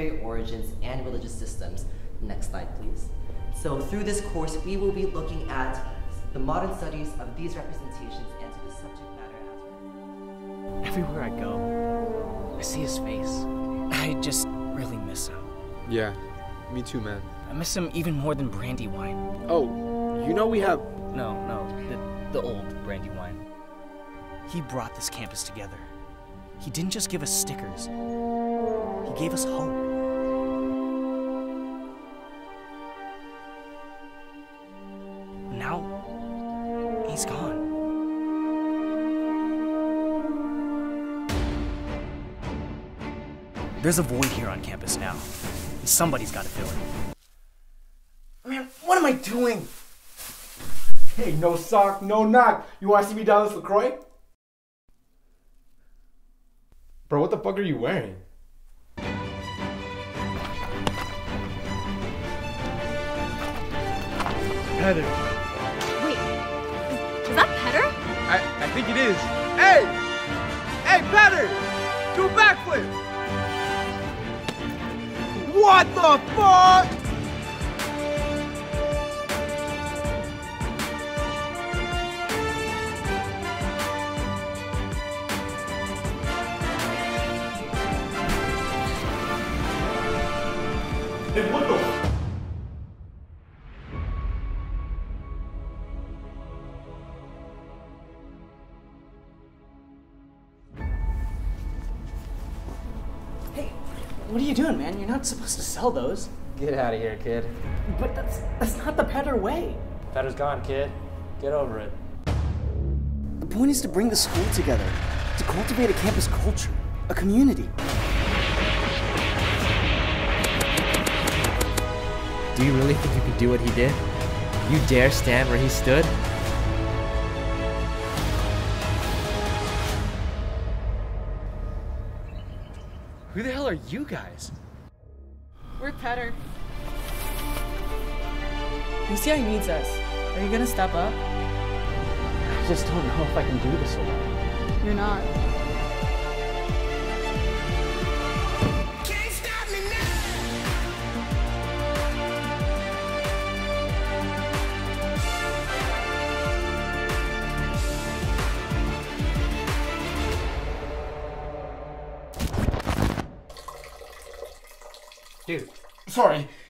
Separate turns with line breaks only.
origins and religious systems. Next slide, please. So through this course, we will be looking at the modern studies of these representations and to the subject matter as well.
Everywhere I go, I see his face. I just really miss him.
Yeah, me too, man.
I miss him even more than Brandywine.
Oh, you know we have.
No, no, the, the old Brandywine. He brought this campus together. He didn't just give us stickers, he gave us hope. He's gone. There's a void here on campus now. Somebody's got to fill it.
Man, what am I doing? Hey, no sock, no knock. You want to see me down this LaCroix? Bro, what the fuck are you wearing?
Heather. Think it is. Hey! Hey, Petr! Do a backflip! What the fuck?
Hey, what the?
What are you doing, man? You're not supposed to sell those.
Get out of here, kid.
But that's that's not the better way.
Petr's gone, kid. Get over it.
The point is to bring the school together, to cultivate a campus culture, a community.
Do you really think you can do what he did? You dare stand where he stood?
Who the hell are you guys?
We're Petr. UCI needs us. Are you gonna step up?
I just don't know if I can do this alone.
You're not.
Dude, sorry.